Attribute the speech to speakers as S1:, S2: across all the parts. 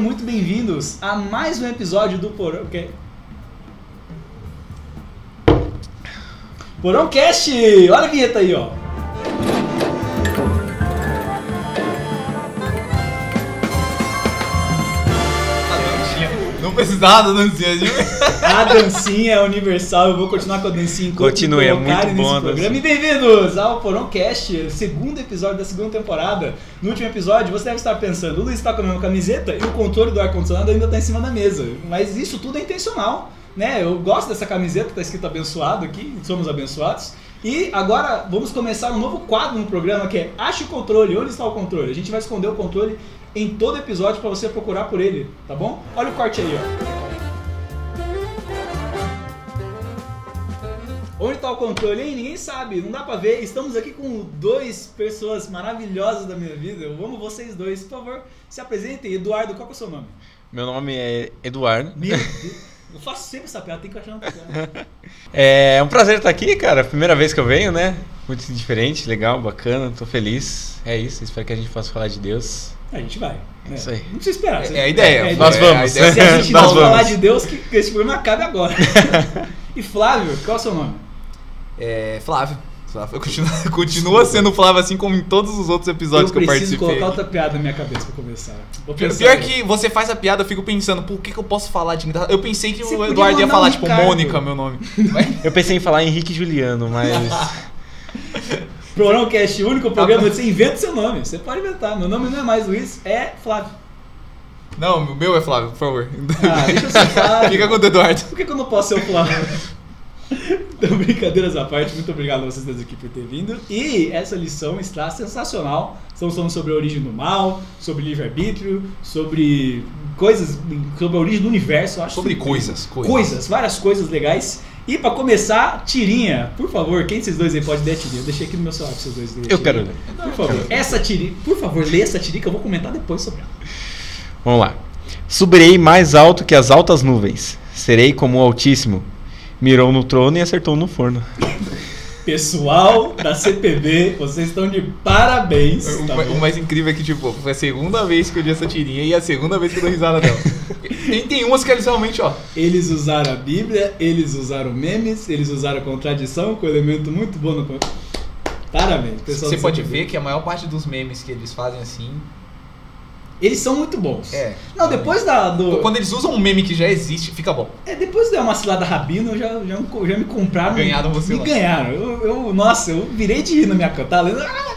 S1: muito bem-vindos a mais um episódio do Porão. Que... Porão Cast! Olha a vinheta aí, ó.
S2: Precisava da dancinha de
S1: A dancinha é universal, eu vou continuar com a dancinha enquanto
S3: Continue, é
S1: colocarem
S3: muito bom
S1: programa. E bem-vindos ao Porão Cast, segundo episódio da segunda temporada. No último episódio, você deve estar pensando, o Luiz está com a mesma camiseta e o controle do ar-condicionado ainda está em cima da mesa. Mas isso tudo é intencional, né? Eu gosto dessa camiseta, está escrito abençoado aqui, somos abençoados. E agora vamos começar um novo quadro no programa que é Ache o controle. Onde está o controle? A gente vai esconder o controle em todo episódio para você procurar por ele, tá bom? Olha o corte aí, ó. Onde tá o controle, hein? Ninguém sabe, não dá pra ver. Estamos aqui com dois pessoas maravilhosas da minha vida. Eu amo vocês dois. Por favor, se apresentem. Eduardo, qual é o seu nome?
S3: Meu nome é Eduardo.
S1: Meu Deus. Eu faço sempre essa piada, tem que achar uma piada.
S3: É um prazer estar aqui, cara. Primeira vez que eu venho, né? Muito diferente, legal, bacana, tô feliz. É isso, espero que a gente possa falar de Deus.
S1: A gente vai. né?
S3: Isso aí.
S1: Não precisa esperar.
S2: É a ideia.
S3: Nós
S2: É,
S3: vamos.
S2: a ideia-
S1: Se a gente
S3: Nós
S1: não falar
S3: vamos.
S1: de Deus, que, esse programa acabe agora. e Flávio, qual é o seu nome?
S2: É, Flávio. Flávio. Eu continuo, continua sendo Flávio assim como em todos os outros episódios
S1: eu
S2: que eu
S1: preciso
S2: participei.
S1: colocar outra piada na minha cabeça pra começar. Vou
S2: Pior,
S1: pensar
S2: pior
S1: aí.
S2: que você faz a piada, eu fico pensando, por que, que eu posso falar de? Eu pensei que
S1: Você
S2: o Eduardo ia falar,
S1: um
S2: tipo,
S1: Ricardo.
S2: Mônica, meu nome.
S3: Eu pensei em falar Henrique Juliano, mas.
S1: Prononcast, o único programa que você inventa seu nome. Você pode inventar. Meu nome não é mais Luiz, é Flávio.
S2: Não, o meu é Flávio, por favor.
S1: Ah, deixa eu ser Flávio.
S2: Fica com o do Eduardo.
S1: Por que, que eu não posso ser o Flávio? Então, brincadeiras à parte, muito obrigado a vocês dois aqui por ter vindo. E essa lição está sensacional. Estamos falando sobre a origem do mal, sobre livre-arbítrio, sobre coisas, sobre a origem do universo. Acho
S2: Sobre coisas, coisas.
S1: coisas, várias coisas legais. E pra começar, tirinha. Por favor, quem desses dois aí pode a tirinha? Eu deixei aqui no meu celular pra vocês dois
S3: Eu quero
S1: tirinha.
S3: ler.
S1: Por favor, essa tirinha. Por favor, lê essa tirinha que eu vou comentar depois sobre ela.
S3: Vamos lá. Subirei mais alto que as altas nuvens. Serei como o Altíssimo. Mirou no trono e acertou no forno.
S1: Pessoal da CPB, vocês estão de parabéns.
S2: O,
S1: tá
S2: o mais incrível é que, tipo, foi a segunda vez que eu li essa tirinha e a segunda vez que eu dou risada dela. tem, tem umas que eles realmente, ó.
S1: Eles usaram a Bíblia, eles usaram memes, eles usaram a contradição com elemento muito bom no. Parabéns, pessoal.
S2: Você pode
S1: CPB.
S2: ver que a maior parte dos memes que eles fazem assim.
S1: Eles são muito bons.
S2: É.
S1: Não, depois da. Do...
S2: Quando eles usam um meme que já existe, fica bom.
S1: É, depois da uma cilada rabino, já, já, já me compraram.
S2: Ganharam você
S1: Me
S2: lá.
S1: ganharam. Eu, eu- nossa, eu virei de rir na minha. Tava lendo. Ah,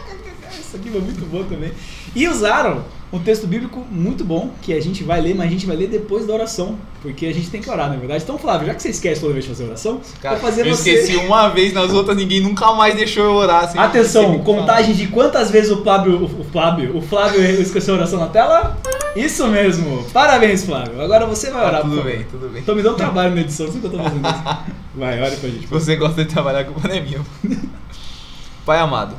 S1: isso aqui foi muito bom também. E usaram um texto bíblico muito bom, que a gente vai ler, mas a gente vai ler depois da oração. Porque a gente tem que orar, na verdade. Então, Flávio, já que você esquece toda vez de fazer oração,
S2: Cara,
S1: vou fazer
S2: eu
S1: você.
S2: esqueci uma vez, nas outras ninguém nunca mais deixou eu orar. Assim,
S1: Atenção, contagem de quantas vezes o Flávio, o Flávio, o Flávio esqueceu a oração na tela? Isso mesmo. Parabéns, Flávio. Agora você vai
S2: falar.
S1: orar, por
S2: tudo bem, tudo bem.
S1: Tô me dando trabalho na edição, não sei o que eu tô fazendo isso. Vai, olha pra gente.
S2: Você gosta de trabalhar com o é. Pai amado,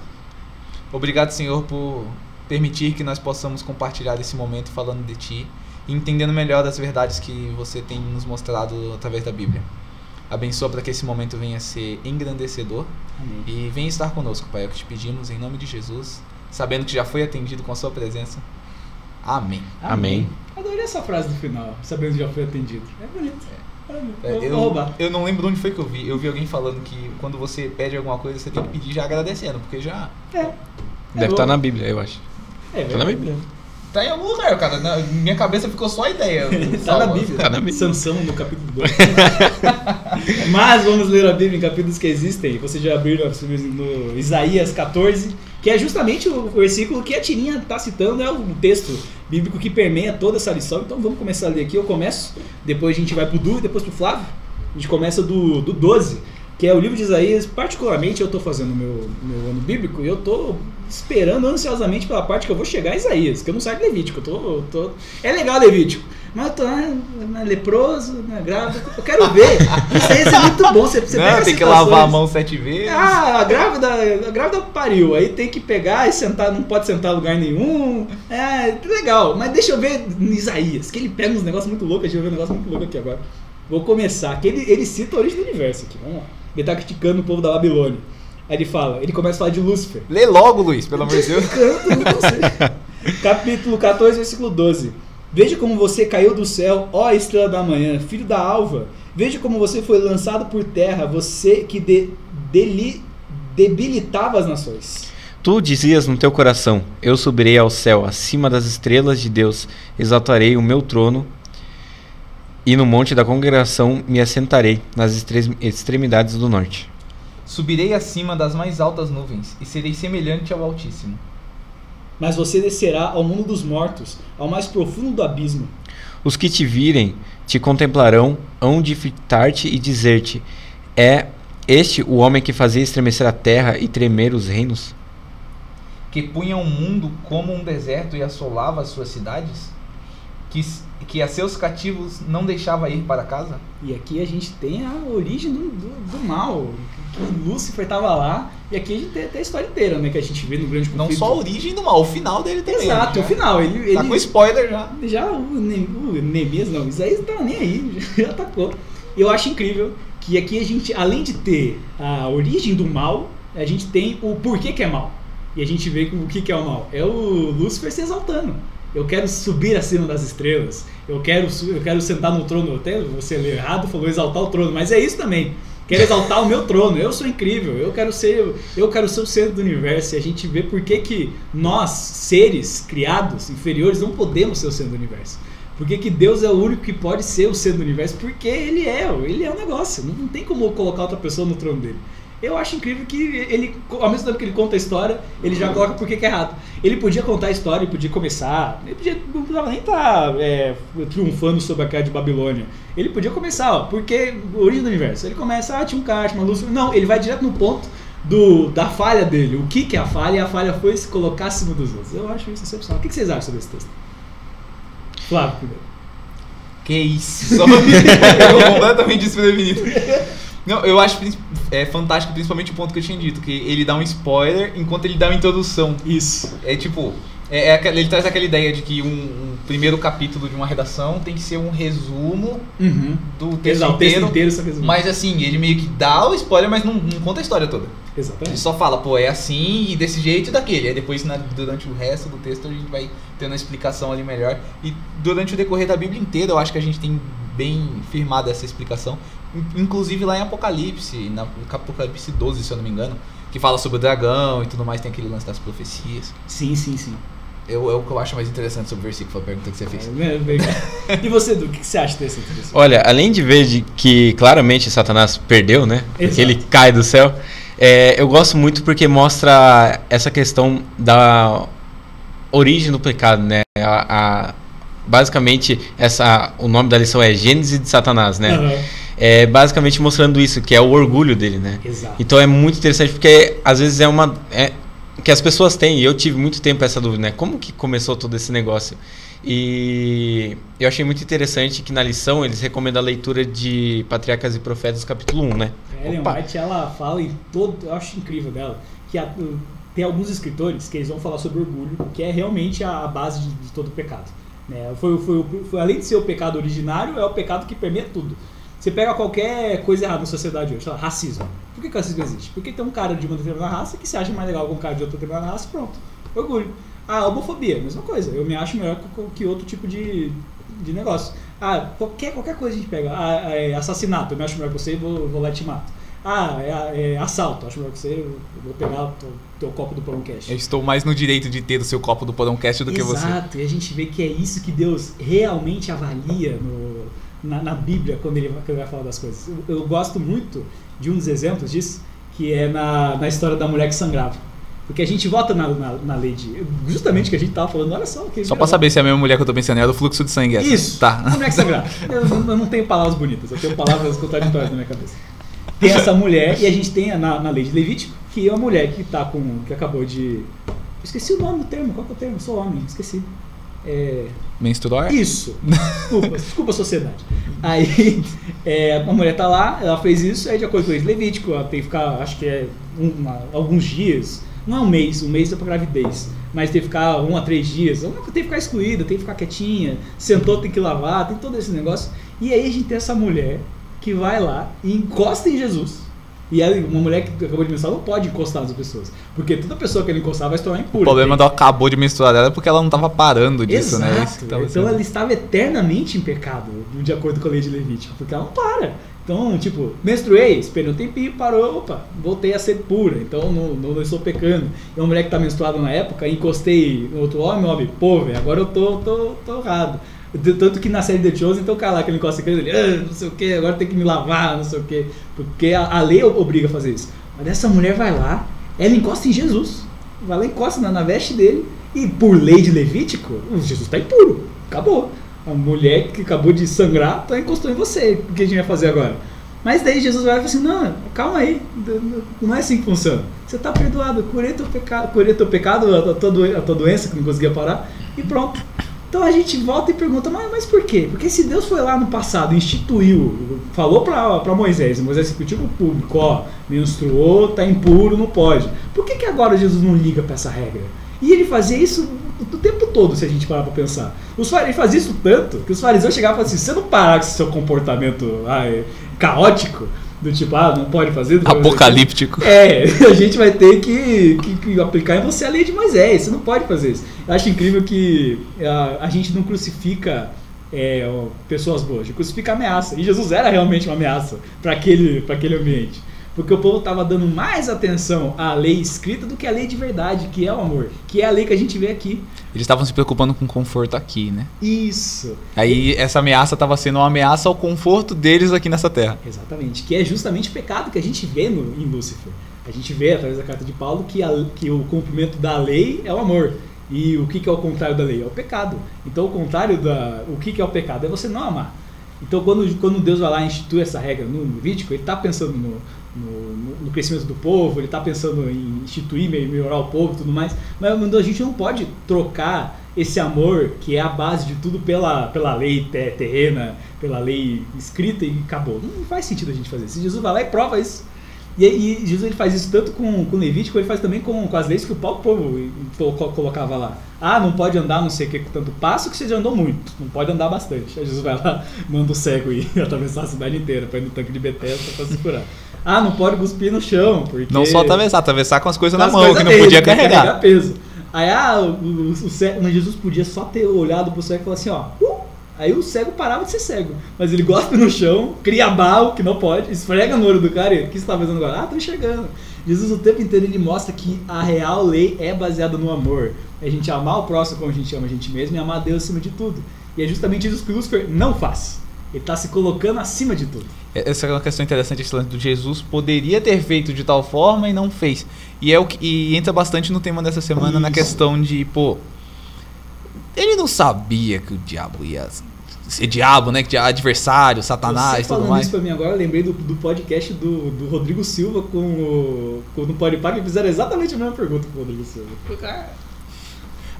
S2: obrigado, Senhor, por permitir que nós possamos compartilhar esse momento falando de Ti e entendendo melhor das verdades que você tem nos mostrado através da Bíblia. Abençoa para que esse momento venha a ser engrandecedor
S1: Amém.
S2: e venha estar conosco, Pai. É o que te pedimos em nome de Jesus, sabendo que já foi atendido com a Sua presença. Amém.
S3: Amém.
S1: Adorei essa frase do final, sabendo que já foi atendido. É bonito.
S2: É,
S1: Vou,
S2: eu,
S1: roubar.
S2: eu não lembro de onde foi que eu vi. Eu vi alguém falando que quando você pede alguma coisa, você tem que pedir já agradecendo, porque já
S1: É.
S3: Deve estar na Bíblia, eu acho.
S1: É,
S3: Tá na Bíblia.
S2: Tá em algum lugar, cara. Na minha cabeça ficou só a ideia.
S1: Tá na Bíblia.
S3: Tá na Bíblia.
S1: Sansão no capítulo 2. Mas vamos ler a Bíblia em capítulos que existem. Você já abriu no Isaías 14, que é justamente o versículo que a Tirinha está citando, é o texto bíblico que permeia toda essa lição. Então vamos começar a ler aqui. Eu começo, depois a gente vai pro Du e depois pro Flávio. A gente começa do, do 12, que é o livro de Isaías. Particularmente eu estou fazendo meu, meu ano bíblico e eu estou esperando ansiosamente pela parte que eu vou chegar a Isaías, que eu não saio de Levítico. Eu tô, eu tô... É legal Levítico. Mas eu tô né, leproso, né, grávida. Eu quero ver. Isso é muito bom. Você, você
S2: Não, tem que lavar a mão sete vezes.
S1: Ah, a grávida, a grávida pariu. Aí tem que pegar e sentar, não pode sentar em lugar nenhum. É, legal. Mas deixa eu ver em Isaías, que ele pega uns negócios muito loucos. Deixa eu ver um negócio muito louco aqui agora. Vou começar. Que ele, ele cita a origem do universo aqui. Vamos lá. Ele tá criticando o povo da Babilônia. Aí ele fala, ele começa a falar de Lúcifer.
S2: Lê logo, Luiz, pelo amor de Deus.
S1: Canto, não sei. Capítulo 14, versículo 12. Veja como você caiu do céu, ó estrela da manhã, filho da alva. Veja como você foi lançado por terra, você que de, deli, debilitava as nações.
S3: Tu dizias no teu coração: Eu subirei ao céu, acima das estrelas de Deus, exaltarei o meu trono, e no monte da congregação me assentarei, nas extre- extremidades do norte.
S2: Subirei acima das mais altas nuvens e serei semelhante ao Altíssimo.
S1: Mas você descerá ao mundo dos mortos, ao mais profundo do abismo.
S3: Os que te virem te contemplarão, hão de fitar-te e dizer-te: É este o homem que fazia estremecer a terra e tremer os reinos?
S2: Que punha o mundo como um deserto e assolava as suas cidades? Que, que a seus cativos não deixava ir para casa?
S1: E aqui a gente tem a origem do, do, do mal, que Lúcifer estava lá, e aqui a gente tem, tem a história inteira, né, que a gente vê no grande
S2: Não
S1: conflito.
S2: só a origem do mal, o final dele também.
S1: Exato,
S2: né?
S1: o final, ele,
S2: Tá
S1: ele
S2: com spoiler já.
S1: já o, Ne- o Neemias não, Isaías não tava nem aí, já atacou. E eu acho incrível que aqui a gente, além de ter a origem do mal, a gente tem o porquê que é mal. E a gente vê o que que é o mal. É o Lúcifer se exaltando. Eu quero subir acima das estrelas. Eu quero, eu quero sentar no trono. Até você leu errado, falou exaltar o trono, mas é isso também. Quero exaltar o meu trono. Eu sou incrível. Eu quero ser, eu quero ser o centro do universo. E a gente vê por que que nós, seres criados inferiores, não podemos ser o centro do universo. Por que que Deus é o único que pode ser o centro do universo? Porque ele é, ele é o negócio. Não, não tem como colocar outra pessoa no trono dele. Eu acho incrível que ele, ao mesmo tempo que ele conta a história, ele já coloca por que é errado. Ele podia contar a história, ele podia começar, ele podia, não precisava nem estar triunfando sobre a queda de Babilônia. Ele podia começar, ó, porque origem do universo. Ele começa, ah, tinha um cara, tinha uma luz. Não, ele vai direto no ponto do, da falha dele. O que, que é a falha? E a falha foi se colocar acima dos outros. Eu acho isso excepcional. O que, que vocês acham sobre esse texto? Flávio, primeiro.
S2: Que isso, só pegou completamente desprevenido. Não, eu acho é, fantástico, principalmente o ponto que eu tinha dito, que ele dá um spoiler enquanto ele dá uma introdução.
S1: Isso.
S2: É tipo, é, é ele traz aquela ideia de que um, um primeiro capítulo de uma redação tem que ser um resumo
S1: Uhum.
S2: do texto
S1: Exato, o texto
S2: inteiro.
S1: inteiro.
S2: Mas assim, ele meio que dá o spoiler, mas não, não conta a história toda. Ele
S1: Exatamente.
S2: só fala, pô, é assim e desse jeito e daquele. Aí depois, na- durante o resto do texto, a gente vai tendo a explicação ali melhor. E durante o decorrer da Bíblia inteira, eu acho que a gente tem bem firmada essa explicação. In- Inclusive lá em Apocalipse, na Apocalipse 12, se eu não me engano, que fala sobre o dragão e tudo mais, tem aquele lance das profecias.
S1: Sim, sim, sim.
S2: Eu, é o que eu acho mais interessante sobre o versículo, foi a pergunta que você fez.
S1: É, bem- E você, Edu, o que que você acha desse texto?
S3: Olha, além de ver de que claramente Satanás perdeu, né? Porque
S1: Exato.
S3: ele cai do céu. é, eu gosto muito porque mostra essa questão da origem do pecado, né? A, a- basicamente, essa, o nome da lição é Gênesis de Satanás, né?
S1: Aham.
S3: É basicamente mostrando isso, que é o orgulho dele, né?
S1: Exato.
S3: Então é muito interessante porque às vezes é uma. É, que as pessoas têm, e eu tive muito tempo essa dúvida, né? Como que começou todo esse negócio? E eu achei muito interessante que na lição eles recomendam a leitura de Patriarcas e Profetas, capítulo 1, né?
S1: A Ellen
S3: Opa.
S1: White, ela fala em todo. Eu acho incrível dela. Que a- tem alguns escritores que eles vão falar sobre orgulho, que é realmente a, a base de, de todo o pecado. Né? Foi, foi, foi- além de ser o pecado originário, é o pecado que permeia tudo. Você pega qualquer coisa errada na sociedade hoje, sei lá, racismo. Por que, que o racismo existe? Porque tem um cara de uma determinada raça que se acha mais legal que um cara de outra determinada raça, pronto. Orgulho. A homofobia, mesma coisa. Eu me acho melhor que, outro tipo de, de negócio. Ah, qualquer, qualquer coisa a gente pega. Ah, é assassinato, eu me acho melhor que você, vou, vou lá e te mato. Ah, é, é assalto, acho melhor que você, eu vou pegar o teu, teu copo do cash.
S2: Eu estou mais no direito de ter o seu copo do Podãocast do que você.
S1: Exato, e a gente vê que é isso que Deus realmente avalia no, na, na Bíblia quando ele, quando ele vai falar das coisas. Eu, eu gosto muito de um dos exemplos disso, que é na, na história da mulher que sangrava. Porque a gente volta na, na, na lei de. Justamente que a gente tava falando, olha só. Que
S2: Só pra saber se é a mesma mulher que eu tô pensando, era o fluxo de sangue essa.
S1: Isso.
S2: Tá.
S1: A mulher que sangrava. Eu, não- eu não tenho palavras bonitas, eu tenho palavras contraditórias na minha cabeça. Tem essa mulher, e a gente tem na, na lei de Levítico, que é uma mulher que tá com. que acabou de. Esqueci o nome do termo, qual que é o termo? Eu sou homem, esqueci. É.
S2: Menstruar?
S1: Isso. Desculpa, desculpa a sociedade. Aí é, a mulher tá lá, ela fez isso, aí de acordo com o Levítico, ela tem que ficar, acho que é uma- alguns dias, não é um mês, um mês é pra gravidez, mas tem que ficar um a três dias, ela tem que ficar excluída, tem que ficar quietinha, sentou, tem que lavar, tem todo esse negócio. E aí a gente tem essa mulher que vai lá e encosta em Jesus E aí, uma mulher que acabou de menstruar não pode encostar nas pessoas. Porque toda pessoa que ela encostar vai se tornar impura.
S2: O problema
S1: Tem-
S2: dela acabou de menstruar dela é porque ela não tava parando disso, né?
S1: Exato.
S2: Tava
S1: então
S2: sendo-
S1: ela estava eternamente em pecado, de acordo com a lei de Levítico, porque ela não para. Então, tipo, menstruei, esperei um tempinho, parou, opa, voltei a ser pura, então não, não, estou pecando. E uma mulher que está menstruada na época, encostei no outro homem, homem, pô, velho, agora eu tô, tô, tô errado. Tanto que na série The Chosen, então cara lá que ele encosta aquele, ele, ah, não sei o que, agora tem que me lavar, não sei o que, porque a, a lei obriga a fazer isso. Mas essa mulher vai lá, ela encosta em Jesus, vai lá, encosta na, na veste dele, e por lei de Levítico, Jesus está impuro, acabou. A mulher que acabou de sangrar tá encostou em você, o que a gente vai fazer agora? Mas daí Jesus vai e fala assim, não, calma aí, não é assim que funciona. Você está perdoado, curei teu pecado, curei teu pecado, a tua, a tua doença que não conseguia parar, e pronto. Então a gente volta e pergunta, mas, mas por quê? Porque se Deus foi lá no passado, instituiu, falou para Moisés, Moisés repetiu pro público, ó, menstruou, tá impuro, não pode. Por que, que agora Jesus não liga para essa regra? E ele fazia isso o tempo todo, se a gente parar para pensar. Os ele fazia isso tanto que os fariseus chegavam e falavam assim, você não parar com esse seu comportamento ai, caótico, do tipo, ah, não pode fazer...
S2: Apocalíptico.
S1: é, a gente vai ter que, que- que aplicar em você a lei de Moisés. Você não pode fazer isso. Eu acho incrível que a, a gente não crucifica é, pessoas boas, a gente crucifica ameaça. E Jesus era realmente uma ameaça para aquele, pra aquele ambiente. Porque o povo estava dando mais atenção à lei escrita do que à lei de verdade, que é o amor, que é a lei que a gente vê aqui.
S2: Eles estavam se preocupando com o conforto aqui, né?
S1: Isso.
S2: Aí essa ameaça estava sendo uma ameaça ao conforto deles aqui nessa terra.
S1: Exatamente, que é justamente o pecado que a gente vê no, em Lúcifer. A gente vê através da carta de Paulo que, a- que o cumprimento da lei é o amor. E o que, que é o contrário da lei? É o pecado. Então o contrário da. O que, que é o pecado? É você não amar. Então quando, quando Deus vai lá e institui essa regra no Levítico, ele está pensando no, no, no- crescimento do povo, ele está pensando em instituir, me- melhorar o povo e tudo mais. Mas a gente não pode trocar esse amor, que é a base de tudo, pela, pela lei te- terrena, pela lei escrita e acabou. Não faz sentido a gente fazer isso. Jesus vai lá e prova isso. E, e Jesus ele faz isso tanto com, com Levítico, ele faz também com, com as leis que o próprio povo co- colocava lá. Ah, não pode andar não sei o que com tanto passo que você já andou muito. Não pode andar bastante. Aí Jesus vai lá, manda o cego ir atravessar a cidade inteira para ir no tanque de Bethesda para se curar. Ah, não pode cuspir no chão, porque...
S2: Não só atravessar, atravessar com as coisas na
S1: As
S2: mão,
S1: coisas
S2: que não
S1: dele,
S2: podia
S1: pra
S2: carregar.
S1: peso. Aí, ah, o, o, o cego, Jesus podia só ter olhado pro cego e falar assim, ó. "Uh", aí o cego parava de ser cego. Mas ele gosta no chão, cria barro, que não pode, esfrega no olho do cara e o que você tá fazendo agora? Ah, tô enxergando. Jesus o tempo inteiro ele mostra que a real lei é baseada no amor. É a gente amar o próximo como a gente ama a gente mesmo e amar Deus acima de tudo. E é justamente isso que Lúcifer não faz. Ele tá se colocando acima de tudo.
S2: Essa é uma questão interessante, esse lance do Jesus poderia ter feito de tal forma e não fez. E é o que e entra bastante no tema dessa semana na
S1: Isso.
S2: questão de, pô, ele não sabia que o diabo ia ser diabo, né? Que tinha adversário, satanás
S1: Você
S2: e tudo
S1: falando
S2: mais.
S1: isso pra mim agora, eu lembrei do, do podcast do, do Rodrigo Silva com o, com o no Podpah, que fizeram exatamente a mesma pergunta com o Rodrigo Silva.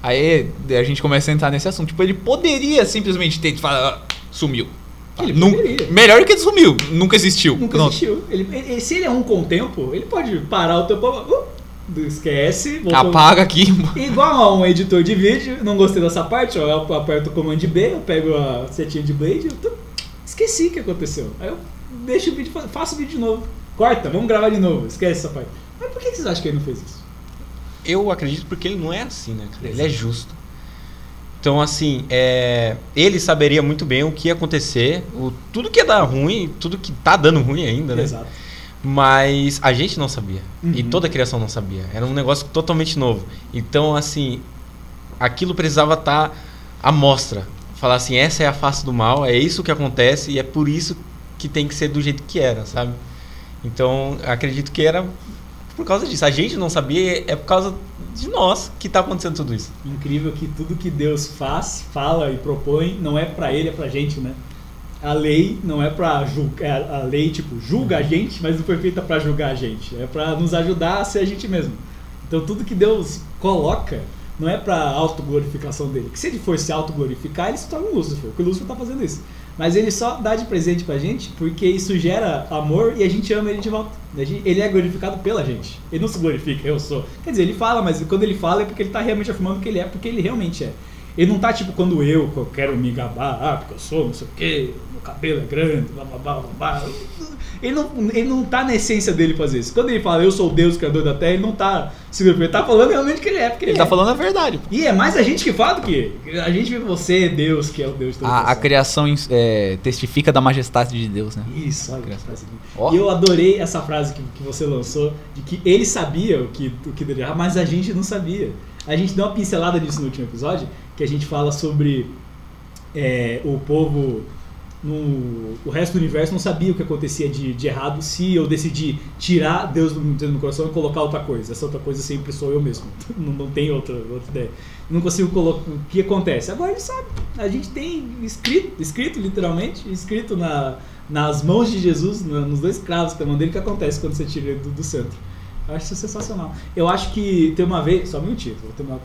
S2: Aí a gente começa a entrar nesse assunto. Tipo, ele poderia simplesmente ter falar, ah, sumiu.
S1: Ele.
S2: Melhor que sumiu, nunca existiu.
S1: Nunca
S2: Pronto.
S1: existiu. Ele, ele- se ele é um com o tempo, ele pode parar o tempo, uh, esquece, voltou-
S2: Apaga aqui.
S1: Igual a um editor de vídeo, não gostei dessa parte, ó, eu aperto o comando B, eu pego a setinha de blade, eu tô- esqueci o que aconteceu. Aí eu deixo o vídeo, fa- faço o vídeo de novo. Corta, vamos gravar de novo, esquece essa parte. Mas por que vocês acham que ele não fez isso?
S3: Eu acredito porque ele não é assim, né, cara? Ele é justo. Então, assim, é, ele saberia muito bem o que ia acontecer, o, tudo que ia dar ruim, tudo que tá dando ruim ainda, né?
S1: Exato.
S3: Mas a gente não sabia. E
S1: Uhum.
S3: toda a criação não sabia. Era um negócio totalmente novo. Então, assim, aquilo precisava estar à mostra. Falar assim, essa é a face do mal, é isso que acontece e é por isso que tem que ser do jeito que era, sabe? Então, acredito que era por causa disso. A gente não sabia, é por causa de nós que tá acontecendo tudo isso.
S1: Incrível que tudo que Deus faz, fala e propõe não é pra ele, é pra gente, né? A lei não é pra julgar, a lei tipo julga a gente, mas não foi feita pra julgar a gente, é pra nos ajudar a ser a gente mesmo. Então tudo que Deus coloca não é pra autoglorificação dele. Que se ele for se autoglorificar, ele se torna um Lúcifer, porque o Lúcifer tá fazendo isso. Mas ele só dá de presente pra gente porque isso gera amor e a gente ama ele de volta. Ele é glorificado pela gente. Ele não se glorifica, eu sou. Quer dizer, ele fala, mas quando ele fala é porque ele tá realmente afirmando que ele é, porque ele realmente é. Ele não tá tipo quando eu, eu quero me gabar, ah, porque eu sou não sei o quê, cabelo é grande, blá blá blá blá. blá. Ele não, ele não tá na essência dele fazer isso. Quando ele fala eu sou o Deus, criador da terra, ele não tá se ele tá falando realmente que ele é, porque ele,
S2: Ele
S1: é.
S2: tá falando a verdade. pô.
S1: E é mais a gente que fala do que ele. A gente vê você, Deus, que é o Deus de toda
S2: A, a criação é, testifica da majestade de Deus, né?
S1: Isso, olha que frase.
S2: Ó.
S1: E eu adorei essa frase que, que você lançou, de que ele sabia o que, o que deveria errar, mas a gente não sabia. A gente deu uma pincelada disso no último episódio, que a gente fala sobre é, o povo no o resto do universo não sabia o que acontecia de, de errado se eu decidir tirar Deus do do meu coração e colocar outra coisa. Essa outra coisa sempre sou eu mesmo. Não, não tem outra, outra ideia. Não consigo colocar. O que acontece? Agora ele sabe. A gente tem escrito, escrito literalmente, escrito na, nas mãos de Jesus, nos dois cravos que tá dele, o que acontece quando você tira ele do, do centro. Eu acho isso sensacional. Eu acho que tem uma vez. Só um minutinho, vou ter uma.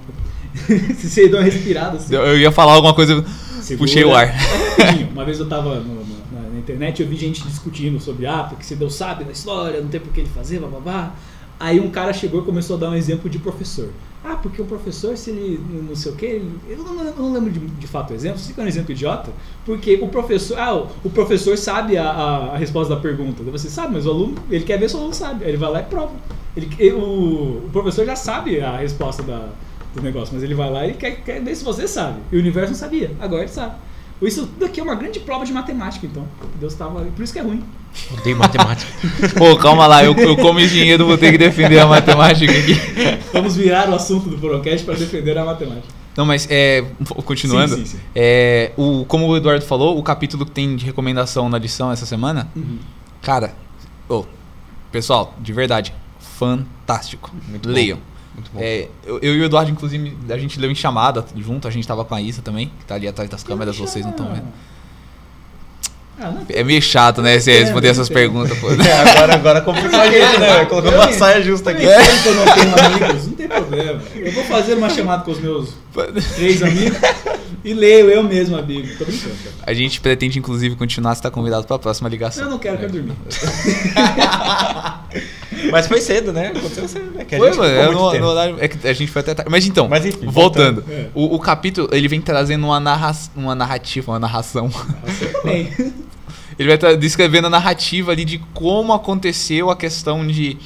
S1: Se você dá uma respirada assim.
S2: Eu, ia falar alguma coisa,
S1: Segura.
S2: puxei o ar.
S1: É. Uma vez eu tava no- no- na, na internet e eu vi gente discutindo sobre, ah, porque se Deus sabe da história, não tem por que ele fazer, blá blá blá. Aí um cara chegou e começou a dar um exemplo de professor. Ah, porque o professor, se ele não sei o que, eu não, eu não lembro de, de fato o exemplo, fica um exemplo idiota, porque o professor, ah, o- o professor sabe a, a, a resposta da pergunta. Você sabe, mas o aluno, ele quer ver se o aluno sabe. Aí ele vai lá e prova. Ele, e- o, o professor já sabe a resposta da, do negócio, mas ele vai lá e quer, quer ver se você sabe. E o universo não sabia, agora ele sabe. Isso daqui é uma grande prova de matemática, então. Deus estava. Por isso que é ruim.
S3: Odeio matemática.
S2: Pô, calma lá, eu, eu como engenheiro vou ter que defender a matemática aqui.
S1: Vamos virar o assunto do Porocast para defender a matemática.
S2: Não, mas é, continuando,
S1: Sim, sim, sim.
S2: É, o, como o Eduardo falou, o capítulo que tem de recomendação na lição essa semana,
S1: Uhum.
S2: cara, ô, pessoal, de verdade, fantástico.
S3: Muito bom.
S2: Leiam.
S3: Muito bom.
S2: É, eu, eu e o Eduardo, inclusive, a gente leu em chamada junto, a gente tava com a Isa também, que tá ali atrás das câmeras, vocês não estão vendo.
S1: Ah,
S2: É meio chato, né, você
S1: Eu
S2: responder essas
S1: eu
S2: perguntas, pô.
S3: É, agora, agora complicou a gente, né? Colocando
S1: Eu
S3: uma saia justa aqui.
S1: Eu eu não tenho amigos, não tem problema. Eu vou fazer uma chamada com os meus três amigos e leio eu mesmo, amigo. Tô brincando, cara.
S2: A gente pretende, inclusive, continuar, você tá convidado pra próxima
S1: Eu
S2: ligação.
S1: não quero, quero dormir.
S3: Mas foi cedo, né? Aconteceu cedo, né? Que a
S2: Foi,
S3: gente
S2: mano, é no, no horário. É que a gente foi até tarde. Mas então,
S3: Mas enfim,
S2: voltando.
S1: voltando. É.
S2: O, o capítulo, ele vem trazendo uma, narra uma narrativa, uma narração. Ele vai estar descrevendo a narrativa ali de como aconteceu a questão de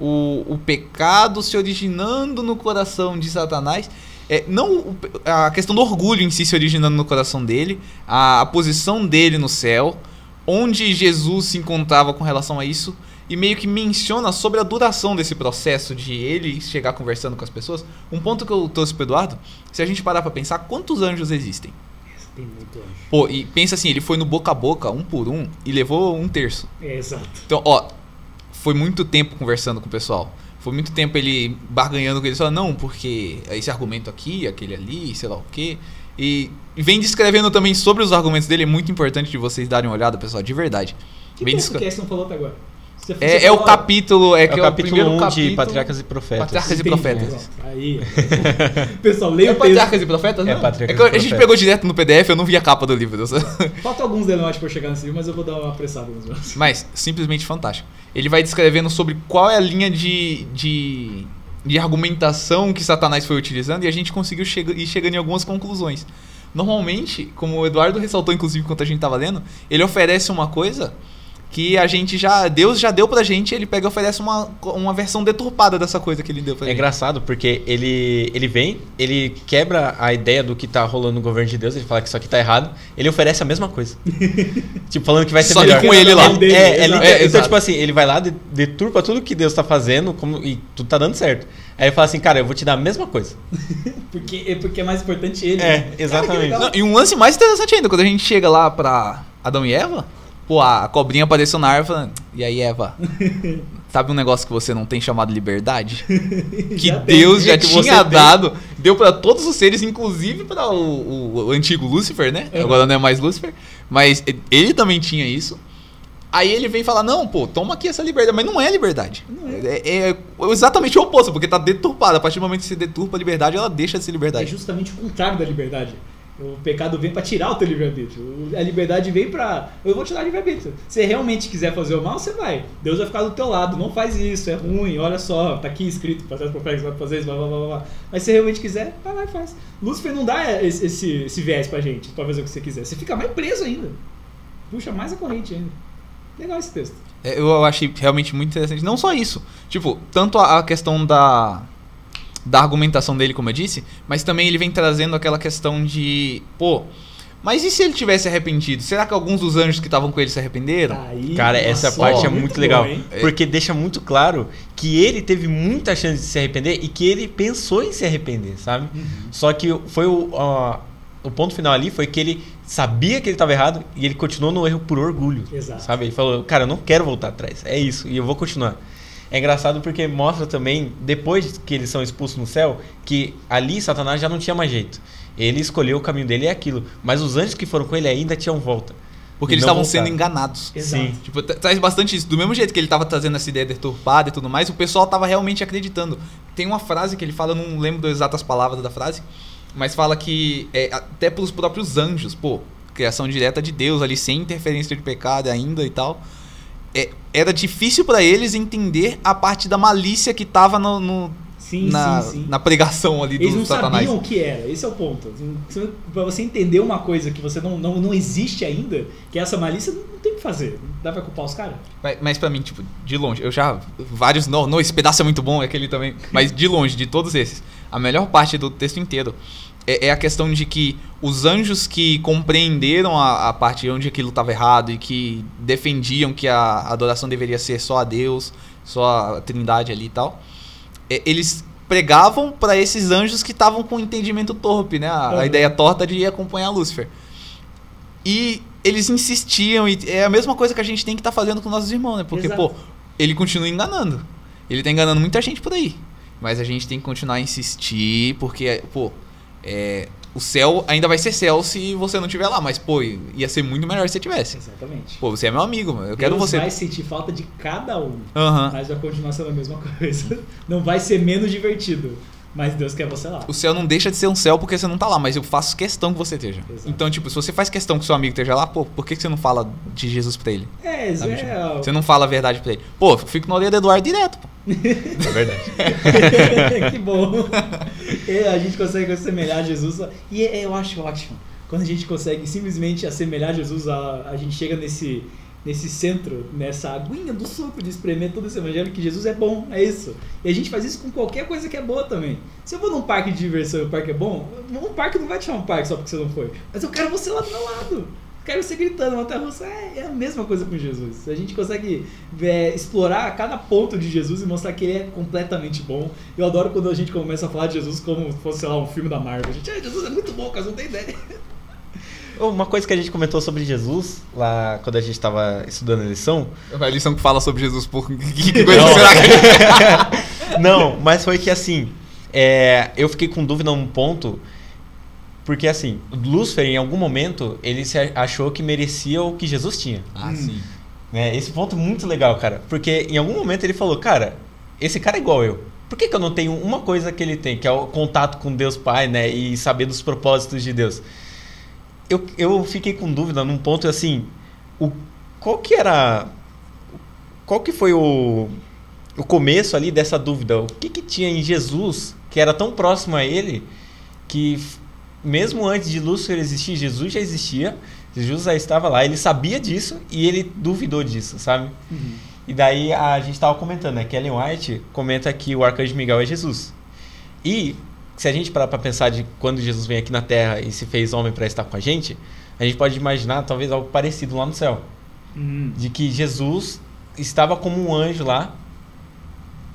S2: o, o pecado se originando no coração de Satanás. É, não a questão do orgulho em si se originando no coração dele, a, a posição dele no céu, onde Jesus se encontrava com relação a isso, e meio que menciona sobre a duração desse processo de ele chegar conversando com as pessoas. Um ponto que eu trouxe pro Eduardo, se a gente parar pra pensar, quantos anjos existem?
S1: Tem muito anjo.
S2: Pô, e pensa assim, ele foi no boca a boca, um por um, e levou um terço.
S1: É, exato.
S2: Então, ó, foi muito tempo conversando com o pessoal. Foi muito tempo ele barganhando com eles. Falando, não, porque esse argumento aqui, aquele ali, sei lá o quê. E vem descrevendo também sobre os argumentos dele. É muito importante de vocês darem uma olhada, pessoal, de verdade.
S1: Que
S2: Vem descre-
S1: que esse não falou até agora? Você- você
S2: É, é o capítulo, é,
S3: É
S2: que
S3: o
S2: é o
S3: capítulo
S2: primeiro
S3: 1
S2: capítulo.
S3: de Patriarcas e Profetas.
S2: Patriarcas e
S1: Entendi,
S2: Profetas.
S1: pronto. Aí. Pessoal, leia
S2: É
S1: o texto.
S2: Patriarcas e Profetas?
S3: É
S2: Não.
S3: Patriarcas
S2: É que
S3: e
S2: a gente
S3: Profetas.
S2: pegou direto no PDF, eu não vi a capa do livro. Deus.
S1: Falta alguns denotes pra eu chegar nesse livro, mas eu vou dar uma apressada nos meus.
S2: Mas, simplesmente fantástico. Ele vai descrevendo sobre qual é a linha de, de, de argumentação que Satanás foi utilizando e a gente conseguiu chega, ir chegando em algumas conclusões. Normalmente, como o Eduardo ressaltou, inclusive, enquanto a gente estava lendo, ele oferece uma coisa que a gente já. Deus já deu pra gente, ele pega e oferece uma, uma versão deturpada dessa coisa que ele deu pra
S3: É
S2: gente.
S3: engraçado porque ele, ele vem, ele quebra a ideia do que tá rolando no governo de Deus, ele fala que isso aqui tá errado, ele oferece a mesma coisa. tipo, falando que vai ser
S2: Só
S3: melhor.
S2: com ele lá.
S3: É, é, liter-
S2: É,
S3: então, tipo assim, ele vai lá, de- deturpa tudo que Deus tá fazendo como, e tudo tá dando certo. Aí ele fala assim, cara, eu vou te dar a mesma coisa.
S1: Porque, é porque é mais importante ele.
S3: É,
S1: Cara,
S3: exatamente.
S1: legal.
S2: Não, e um lance mais interessante ainda, quando a gente chega lá pra Adão e Eva, pô, a cobrinha apareceu na árvore falando, e aí, Eva? Sabe um negócio que você não tem chamado liberdade? que
S1: Já tem.
S2: Deus já
S3: que
S2: tinha
S3: você tem.
S2: dado, deu pra todos os seres, inclusive para o, o- o antigo Lúcifer, né?
S1: Uhum.
S2: Agora não é mais Lúcifer, mas ele também tinha isso. Aí ele vem falar, não, pô, toma aqui essa liberdade, mas não é liberdade.
S1: Não
S2: É, é exatamente o oposto, porque tá deturpada. A partir do momento que você deturpa a liberdade, ela deixa de ser
S1: É
S2: liberdade.
S1: justamente o contrário da liberdade. O pecado vem para tirar o teu livre-arbítrio. A liberdade vem para eu vou te dar livre-arbítrio. Se realmente quiser fazer o mal, você vai. Deus vai ficar do teu lado. Não faz isso, é ruim. Olha só, tá aqui escrito, processo profético, vai fazer isso, blá, blá, blá, blá. Mas se realmente quiser, vai lá e faz. Lúcifer não dá esse, esse, esse viés pra gente, pra fazer o que você quiser. Você fica mais preso ainda. Puxa mais a corrente ainda. Legal esse texto.
S2: É, Eu achei realmente muito interessante. Não só isso. Tipo, tanto a questão da, da argumentação dele, como eu disse, mas também ele vem trazendo aquela questão de. Pô, mas e se ele tivesse arrependido? Será que alguns dos anjos que estavam com ele se arrependeram?
S1: Aí,
S3: Cara, essa
S1: nossa,
S3: parte
S1: ó,
S3: é muito, legal.
S1: bom,
S3: porque deixa muito claro que ele teve muita chance de se arrepender e que ele pensou em se arrepender, sabe?
S1: Uhum.
S3: Só que foi o, ó, o ponto final ali foi que ele sabia que ele estava errado e ele continuou no erro por orgulho.
S1: Exato.
S3: Sabe? Ele falou, cara, eu não quero voltar atrás. É isso, e eu vou continuar. É engraçado porque mostra também, depois que eles são expulsos no céu, que ali Satanás já não tinha mais jeito. Ele escolheu o caminho dele e é aquilo. Mas os anjos que foram com ele ainda tinham volta.
S2: Porque eles estavam sendo enganados.
S1: Exato.
S3: Sim.
S2: Tipo, tra- traz bastante isso. Do mesmo jeito que ele tava trazendo essa ideia deturpada e tudo mais, o pessoal tava realmente acreditando. Tem uma frase que ele fala, eu não lembro das exatas palavras da frase, mas fala que é, até pelos próprios anjos, pô, criação direta de Deus ali, sem interferência de pecado ainda e tal. É, era difícil pra eles entender a parte da malícia que tava no, no-
S1: Sim,
S2: na,
S1: sim, sim.
S2: na pregação ali do
S1: Eles não
S2: Satanás.
S1: sabiam o que era, esse é o ponto. Você- Pra você entender uma coisa que você não, não, não existe ainda, que é essa malícia, não, não tem o que fazer. Dá pra culpar os caras?
S2: Mas, mas pra mim, tipo, de longe, eu já. Vários. Não, não, esse pedaço é muito bom, é aquele também. Mas de longe, de todos esses, a melhor parte do texto inteiro é, é a questão de que os anjos que compreenderam a, a parte onde aquilo estava errado e que defendiam que a adoração deveria ser só a Deus, só a Trindade ali e tal, é, eles pregavam para esses anjos que estavam com o entendimento torpe, né? A, a ideia torta de ir acompanhar Lúcifer. E eles insistiam, e é a mesma coisa que a gente tem que estar fazendo com nossos irmãos, né? Porque,
S1: Exato.
S2: pô, ele continua enganando. Ele tá enganando muita gente por aí. Mas a gente tem que continuar a insistir, porque, pô, é, o céu ainda vai ser céu se você não estiver lá. Mas, pô, ia ser muito melhor se você tivesse.
S1: Exatamente.
S2: Pô, você é meu amigo, mano. Eu quero
S1: Deus
S2: você.
S1: vai sentir falta de cada um,
S2: Aham.
S1: mas vai continuar sendo a mesma coisa. Não vai ser menos divertido, mas Deus quer você lá.
S2: O céu não deixa de ser um céu porque você não tá lá, mas eu faço questão que você esteja.
S1: Exato.
S2: Então, tipo, se você faz questão que seu amigo esteja lá, pô, por que que você não fala de Jesus pra ele?
S1: É, isso
S2: Sabe,
S1: é.
S2: tipo, Você não fala a verdade pra ele. Pô, eu fico na orelha do Eduardo direto, pô.
S3: É verdade.
S1: que bom. A gente consegue assemelhar a Jesus. E é- eu acho ótimo. Quando a gente consegue simplesmente assemelhar a Jesus, a, a gente chega nesse, nesse centro, nessa aguinha do suco de espremer todo esse evangelho, que Jesus é bom, é isso. E a gente faz isso com qualquer coisa que é boa também. Se eu vou num parque de diversão e o parque é bom, um parque não vai te chamar um parque só porque você não foi. Mas eu quero você lá do meu lado. Quero você gritando, montanha russa é, é a mesma coisa com Jesus. A gente consegue é, explorar cada ponto de Jesus e mostrar que ele é completamente bom. Eu adoro quando a gente começa a falar de Jesus como se fosse, sei lá, um filme da Marvel. A gente, Jesus é muito bom, caso não tem ideia.
S3: Uma coisa que a gente comentou sobre Jesus, lá quando a gente estava estudando a lição,
S2: A lição que fala sobre Jesus, por que, coisa
S3: Não.
S2: será que
S3: Não, mas foi que assim, é, eu fiquei com dúvida num ponto, porque assim, Lúcifer em algum momento ele se achou que merecia o que Jesus tinha.
S2: Ah,
S1: Hum.
S2: sim.
S3: Né? Esse ponto é muito legal, cara, porque em algum momento ele falou, cara, esse cara é igual eu. Por que, que eu não tenho uma coisa que ele tem, que é o contato com Deus Pai, né, e saber dos propósitos de Deus? Eu, eu fiquei com dúvida num ponto assim, o, qual que era, qual que foi o, o começo ali dessa dúvida? O que, que tinha em Jesus que era tão próximo a ele que mesmo antes de Lúcifer existir, Jesus já existia, Jesus já estava lá, ele sabia disso e ele duvidou disso, sabe? E daí a gente estava comentando, né? Ellen White comenta que o arcanjo Miguel é Jesus. E se a gente parar para pensar de quando Jesus veio aqui na Terra e se fez homem para estar com a gente, a gente pode imaginar talvez algo parecido lá no céu
S1: Hum.
S3: de que Jesus estava como um anjo lá,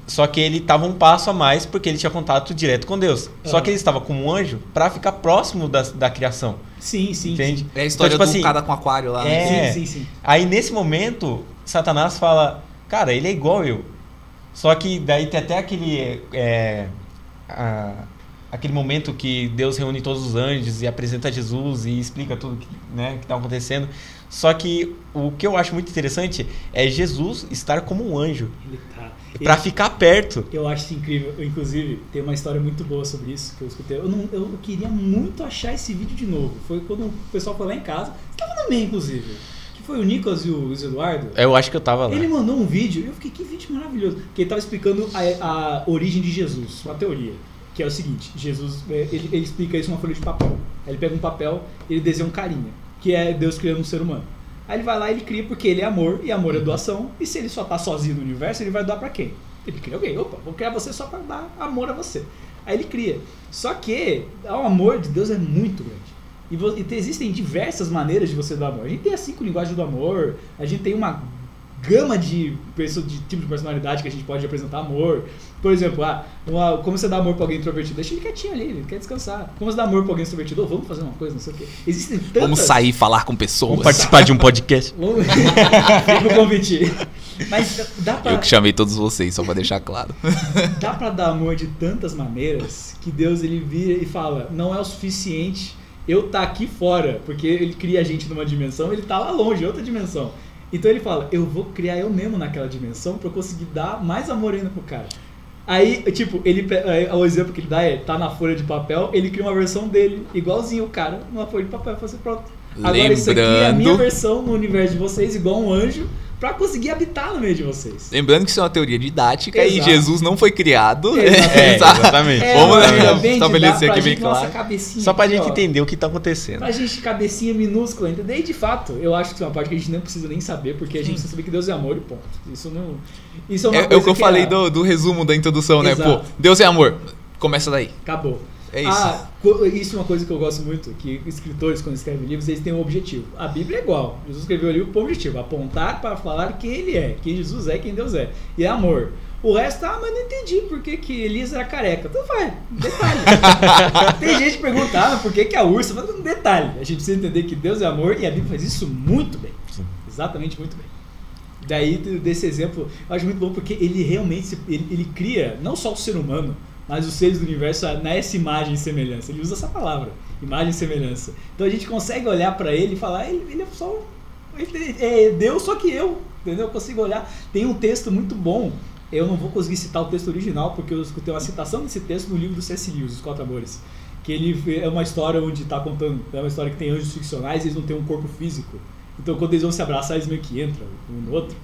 S3: só que ele estava um passo a mais porque ele tinha contato direto com Deus. Só que ele estava como um anjo para ficar próximo da, da criação,
S1: Sim, sim.
S3: entende?
S2: É a história
S3: Então,
S2: do
S3: tipo assim,
S2: cara com aquário lá. né?
S3: É.
S1: Sim, sim, sim.
S3: Aí nesse momento, Satanás fala, cara, ele é igual eu. Só que daí tem até aquele. é, a- aquele momento que Deus reúne todos os anjos e apresenta Jesus e explica tudo que né, está acontecendo. Só que o que eu acho muito interessante é Jesus estar como um anjo.
S1: Ele tá.
S3: Pra
S1: Ele-
S3: ficar perto.
S1: Eu acho isso incrível. Eu, inclusive, tem uma história muito boa sobre isso que eu escutei. Eu, não, eu queria muito achar esse vídeo de novo. Foi quando o pessoal foi lá em casa. Você tava também, inclusive. Que foi o Nicolas e o Luiz Eduardo.
S3: Eu acho que eu tava lá.
S1: Ele mandou um vídeo eu fiquei, que vídeo maravilhoso. Porque ele tava explicando a, a origem de Jesus, uma teoria. Que é o seguinte, Jesus, é, ele, ele explica isso numa folha de papel. Aí ele pega um papel e ele desenha um carinha, que é Deus criando um ser humano. Aí ele vai lá e ele cria porque ele é amor, e amor é doação, e se ele só tá sozinho no universo, ele vai doar pra quem? Ele cria alguém, opa, vou criar você só pra dar amor a você. Aí ele cria. Só que o amor de Deus é muito grande. E, e te- existem diversas maneiras de você dar amor. A gente tem as cinco linguagens do amor, a gente tem uma gama de, de tipo de personalidade que a gente pode apresentar amor. Por exemplo, ah, uma- como você dá amor pra alguém introvertido? Deixa ele quietinho ali, ele quer descansar. Como você dá amor pra alguém extrovertido? Oh, vamos fazer uma coisa, não sei o quê. Existem tantas...
S2: Vamos sair e falar com pessoas.
S3: Vamos participar de um podcast.
S1: Vamos- Fica o convite. Mas dá pra,
S2: Eu que chamei todos vocês, só pra deixar claro.
S1: dá pra dar amor de tantas maneiras que Deus ele vira e fala: não é o suficiente eu tá aqui fora, porque ele cria a gente numa dimensão, ele tá lá longe, outra dimensão. Então ele fala: eu vou criar eu mesmo naquela dimensão pra eu conseguir dar mais amor ainda pro cara. Aí, tipo, ele o exemplo que ele dá é, tá na folha de papel, ele cria uma versão dele, igualzinho o cara, numa folha de papel, e fala assim, pronto. Agora isso aqui é a minha
S2: Lembrando-
S1: versão no universo de vocês, igual um anjo, pra conseguir habitar no meio de vocês.
S2: Lembrando que isso é uma teoria didática e
S1: Exato.
S2: Jesus não foi criado.
S1: Exato.
S3: É,
S2: Sabe?
S3: exatamente.
S1: É,
S2: Vamos né,
S1: de
S2: estabelecer aqui bem claro.
S1: cabecinha
S3: Só pra
S1: aqui,
S3: gente
S1: ó.
S3: entender o que tá acontecendo.
S1: Pra gente, cabecinha minúscula, entendeu? E de fato, eu acho que isso é uma parte que a gente nem precisa nem saber, porque a gente precisa saber que Deus é amor e ponto. Isso não. Isso é uma
S2: É, é
S1: coisa
S2: o que eu falei
S1: é-
S2: do, do resumo da introdução, né?
S1: Exato.
S2: Pô, Deus é amor. Começa daí.
S1: Acabou.
S2: É isso.
S1: Ah, isso é uma coisa que eu gosto muito, que escritores, quando escrevem livros, eles têm um objetivo. A Bíblia é igual. Jesus escreveu o livro com um objetivo, apontar para falar quem ele é, quem Jesus é, quem Deus é. E é amor. O resto, ah, mas não entendi por que, que Elias era careca. Então vai, detalhe. Tem gente que pergunta, ah, por que, que a ursa? Mas um detalhe. A gente precisa entender que Deus é amor e a Bíblia faz isso muito bem.
S3: Sim.
S1: Exatamente muito bem. Daí, desse exemplo, eu acho muito bom porque ele realmente ele, ele cria não só o ser humano, mas os seres do universo nessa imagem e semelhança. Ele usa essa palavra, imagem e semelhança. Então a gente consegue olhar pra ele e falar, ele, ele é só ele é Deus, só que eu, entendeu? Eu consigo olhar. Tem um texto muito bom. Eu não vou conseguir citar o texto original porque eu escutei uma citação desse texto no livro do C.S. Lewis, Os Quatro Amores. Que ele é uma história onde está contando, é uma história que tem anjos ficcionais e eles não têm um corpo físico. Então quando eles vão se abraçar, eles meio que entram um no outro.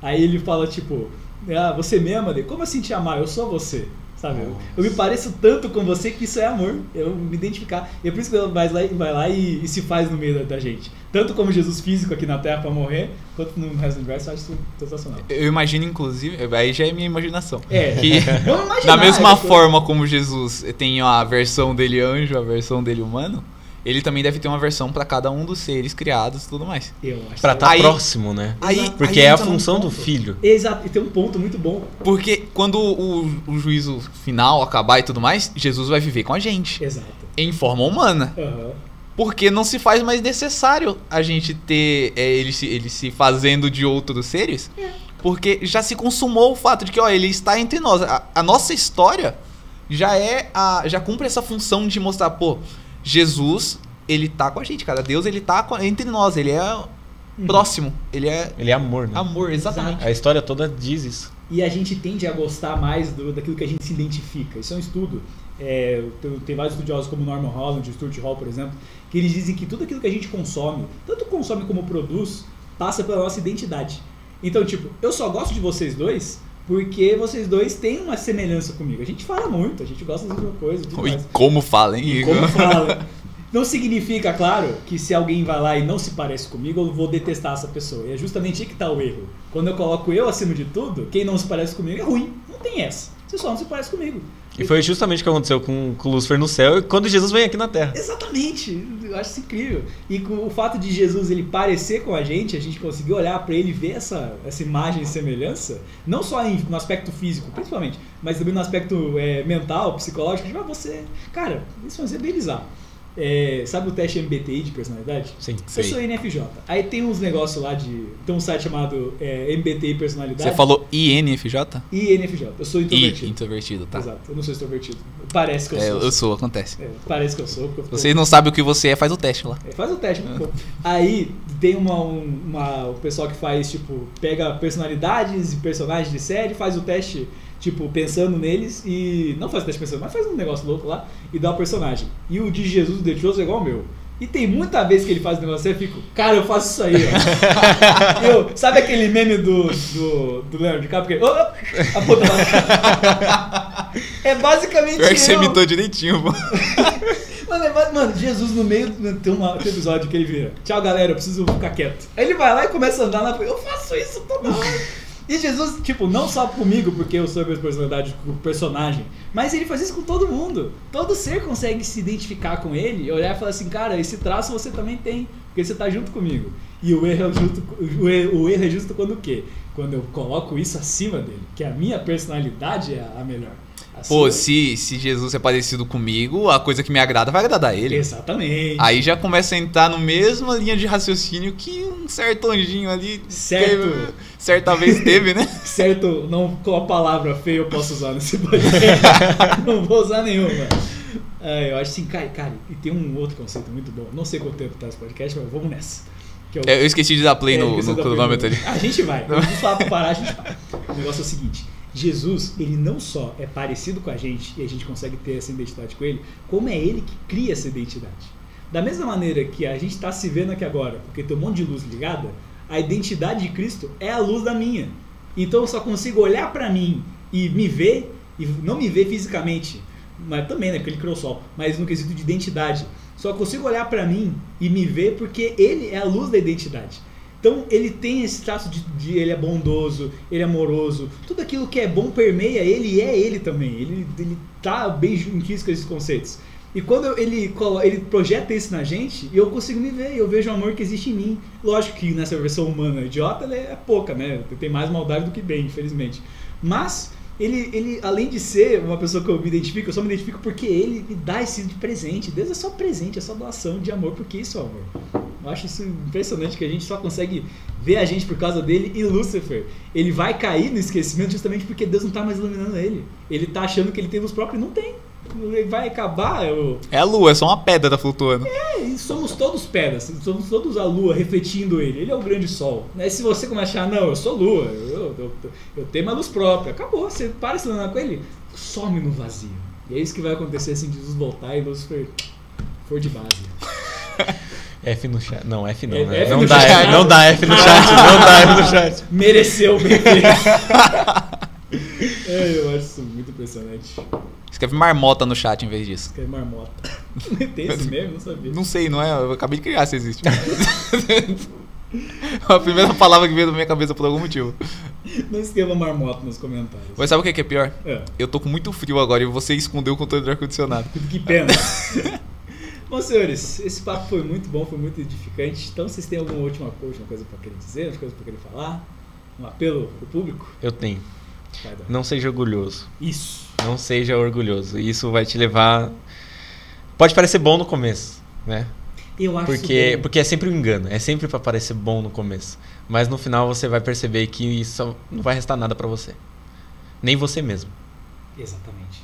S1: Aí ele fala tipo, ah, você me ama? Como assim te amar? Eu sou você. Sabe? Eu, eu me pareço tanto com você que isso é amor. Eu me identificar. E é por isso que ele vai lá, vai lá e, e se faz no meio da, da gente. Tanto como Jesus físico aqui na Terra para morrer, quanto no resto do universo, eu acho isso sensacional.
S2: Eu imagino, inclusive, aí já é minha imaginação.
S1: É.
S2: Que
S1: Vamos imaginar.
S2: da mesma
S1: é
S2: forma como Jesus tem a versão dele anjo, a versão dele humano, ele também deve ter uma versão pra cada um dos seres criados e tudo mais.
S1: Eu acho
S3: Pra estar
S2: Aí-
S3: próximo, né?
S2: Aí,
S3: Porque
S2: aí
S3: é a função do filho.
S1: Exato, e tem um ponto muito bom.
S2: Porque quando o, o juízo final acabar e tudo mais, Jesus vai viver com a gente.
S1: Exato.
S2: Em forma humana.
S1: Aham.
S2: Porque não se faz mais necessário a gente ter é, ele, se, ele se fazendo de outros seres. Porque já se consumou o fato de que ó, ele está entre nós. A, a nossa história já é a, já cumpre essa função de mostrar, pô, Jesus, ele tá com a gente, cara. Deus, ele tá com- entre nós, ele é próximo, ele é
S3: Ele é amor, né?
S2: amor, exatamente.
S3: A história toda diz isso.
S1: E a gente tende a gostar mais do, daquilo que a gente se identifica. Isso é um estudo. É, tem, tem vários estudiosos como Norman Holland, Stuart Hall, por exemplo, que eles dizem que tudo aquilo que a gente consome, tanto consome como produz, passa pela nossa identidade. Então, tipo, eu só gosto de vocês dois porque vocês dois têm uma semelhança comigo. A gente fala muito, a gente gosta da mesma coisa.
S2: E
S1: mais.
S2: como fala, hein, Igor?
S1: como fala. Não significa, claro, que se alguém vai lá e não se parece comigo, eu vou detestar essa pessoa. E é justamente aí que está o erro. Quando eu coloco eu acima de tudo, quem não se parece comigo é ruim. Não tem essa. Você só não se parece comigo.
S3: E foi justamente o que aconteceu com, com Lúcifer no céu e quando Jesus vem aqui na Terra.
S1: Exatamente, eu acho isso incrível. E com o fato de Jesus ele parecer com a gente, a gente conseguir olhar para ele e ver essa, essa imagem e semelhança, não só em- no aspecto físico, principalmente, mas também no aspecto é, mental, psicológico. A gente vai, você. Cara, isso ser bem bizarro. É, sabe o teste MBTI de personalidade?
S3: Sim.
S1: Eu sou NFJ. Aí tem uns negócios lá de. Tem um site chamado é, MBTI Personalidade.
S2: Você falou INFJ?
S1: E NFJ. Eu sou
S2: I,
S1: introvertido.
S2: introvertido, tá.
S1: Exato. Eu não sou extrovertido. Parece que eu
S2: É,
S1: sou.
S2: eu sou, acontece.
S1: É, parece que eu sou. eu tô-
S2: Vocês não sabem o que você é, faz o teste lá.
S1: É, faz o teste, pô. Aí tem uma, um- uma, o pessoal que faz, tipo, pega personalidades e personagens de série, faz o teste, tipo, pensando neles e. Não faz o teste pensando, mas faz um negócio louco lá e dá o personagem. E o de Jesus o Detroso é igual ao meu. E tem muita vez que ele faz o negócio e eu fico, cara, eu faço isso aí, ó. eu, sabe aquele meme do, do, do Leonardo DiCaprio? Que, oh, oh, a puta lá. É basicamente
S2: Pior que você imitou direitinho, pô.
S1: Mano, é- mano, Jesus no meio tem, tem um episódio que ele vira. Tchau, galera, eu preciso ficar quieto. Aí ele vai lá e começa a andar na. Eu faço isso toda hora. E Jesus, tipo, não só comigo, porque eu sou a minha personalidade o personagem, mas ele faz isso com todo mundo. Todo ser consegue se identificar com ele olhar e falar assim, cara, esse traço você também tem, porque você tá junto comigo. E o erro é justo, o o erro é justo quando o quê? Quando eu coloco isso acima dele, que a minha personalidade é a melhor.
S2: Pô,
S1: Acima-
S2: se, se Jesus é parecido comigo, a coisa que me agrada vai agradar ele.
S1: Exatamente.
S2: Aí já começa a entrar na mesma linha de raciocínio que um certo anjinho ali
S1: Certo.
S2: teve- certa vez teve, né?
S1: Certo, não qual palavra feia eu posso usar nesse podcast. não vou usar nenhuma. É, eu acho assim, cara, cara, e tem um outro conceito muito bom. Não sei quanto tempo tá esse podcast, mas vamos nessa. Que é
S2: É, Eu esqueci de dar play
S1: é,
S2: no, no cronômetro ali.
S1: A gente vai. Vamos falar pra parar, a gente vai. O negócio é o seguinte. Jesus, ele não só é parecido com a gente e a gente consegue ter essa identidade com ele, como é ele que cria essa identidade. Da mesma maneira que a gente está se vendo aqui agora, porque tem um monte de luz ligada, a identidade de Cristo é a luz da minha. Então eu só consigo olhar para mim e me ver, e não me ver fisicamente, mas também, né, porque ele criou o sol, mas no quesito de identidade. Só consigo olhar para mim e me ver porque ele é a luz da identidade. Então ele tem esse traço de, de ele é bondoso, ele é amoroso, tudo aquilo que é bom permeia ele e é ele também. Ele, ele tá bem intrínseco a esses conceitos. E quando ele, ele projeta isso na gente, eu consigo me ver, eu vejo o amor que existe em mim. Lógico que nessa versão humana idiota ela é pouca, né? Tem mais maldade do que bem, infelizmente. Mas ele, ele, além de ser uma pessoa que eu me identifico, eu só me identifico porque ele me dá esse de presente. Deus é só presente, é só doação de amor, porque isso é amor. Eu acho isso impressionante que a gente só consegue ver a gente por causa dele e Lúcifer. Ele vai cair no esquecimento justamente porque Deus não está mais iluminando ele. Ele tá achando que ele tem luz própria e não tem. Vai acabar. Eu...
S2: É a lua, é só uma pedra flutuando.
S1: É, e somos todos pedras, somos todos a lua refletindo ele. Ele é o grande sol. Né? Se você começar a achar, não, eu sou lua, eu, eu, eu tenho uma luz própria, acabou. Você para de se com ele, some no vazio. E é isso que vai acontecer assim Jesus voltar e Lúcifer for de base.
S3: F no chat. Não, F não,
S1: É,
S3: né?
S1: F
S3: não, dá
S1: chat.
S3: F, não dá F no chat, não dá F no chat.
S1: Mereceu bem é, eu acho isso muito impressionante.
S2: Escreve marmota no chat em vez disso.
S1: É marmota. Tem esse mesmo? Não sabia.
S2: Não sei, não é? Eu acabei de criar se existe. a primeira palavra que veio da minha cabeça por algum motivo.
S1: Não escreva marmota nos comentários.
S2: Mas sabe o que é, que é pior?
S1: É.
S2: Eu tô com muito frio agora e você escondeu o controle do ar-condicionado.
S1: Que pena. Bom, senhores, esse papo foi muito bom, foi muito edificante. Então, vocês têm alguma última coisa, última coisa para querer dizer, última coisa para querer falar? Um apelo pro público?
S3: Eu tenho. Não seja orgulhoso.
S1: Isso.
S3: Não seja orgulhoso. Isso vai te levar. Pode parecer bom no começo, né?
S1: Eu acho
S3: Porque,
S1: bom.
S3: porque é sempre um engano. É sempre pra parecer bom no começo. Mas no final você vai perceber que isso não vai restar nada pra você. Nem você mesmo.
S1: Exatamente.